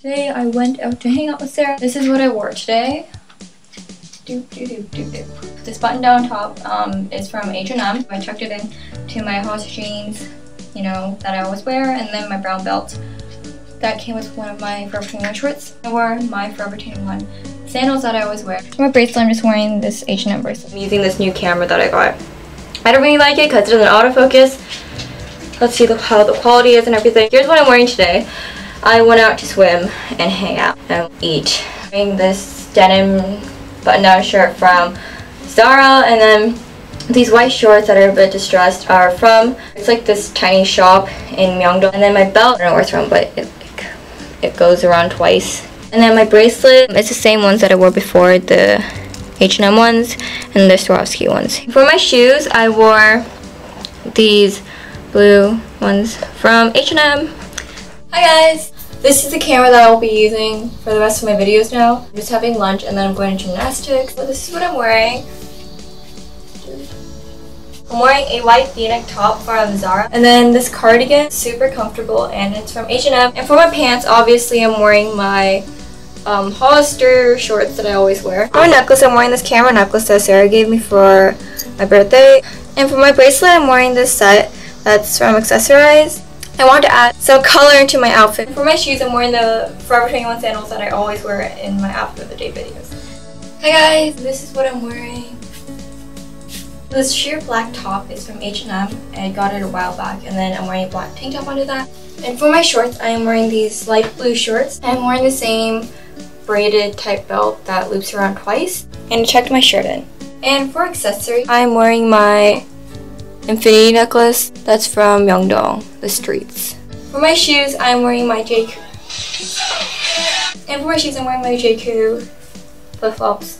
Today I went out to hang out with Sarah. This is what I wore today. Doop, doop, doop. This button down top um, is from H&M. I tucked it in to my Hollister jeans, you know, that I always wear, and then my brown belt. That came with one of my Forever 21 shorts. I wore my Forever 21 sandals that I always wear. For my bracelet, I'm just wearing this H&M bracelet. I'm using this new camera that I got. I don't really like it because it doesn't autofocus. Let's see the, how the quality is and everything. Here's what I'm wearing today. I went out to swim and hang out and eat. Wearing this denim button-down shirt from Zara and then these white shorts that are a bit distressed are from, it's like this tiny shop in Myeongdong. And then my belt, I don't know where it's from, but it, it goes around twice. And then my bracelet, it's the same ones that I wore before, the H&M ones and the Swarovski ones. For my shoes, I wore these blue ones from H&M. Hi guys! This is the camera that I'll be using for the rest of my videos now. I'm just having lunch and then I'm going to gymnastics. So this is what I'm wearing. I'm wearing a white v-neck top from Zara. And then this cardigan, super comfortable and it's from H&M. And for my pants, obviously I'm wearing my um, Hollister shorts that I always wear. For my necklace, I'm wearing this camera necklace that Sarah gave me for my birthday. And for my bracelet, I'm wearing this set that's from Accessorize. I wanted to add some color into my outfit. For my shoes, I'm wearing the Forever 21 sandals that I always wear in my outfit of the day videos. Hi guys, this is what I'm wearing. This sheer black top is from H&M. I got it a while back and then I'm wearing a black tank top under that. And for my shorts, I am wearing these light blue shorts. I'm wearing the same braided type belt that loops around twice. And I checked my shirt in. And for accessory, I'm wearing my infinity necklace that's from Myeongdong, the streets. For my shoes, I'm wearing my J. And for my shoes, I'm wearing my J. Crew flip-flops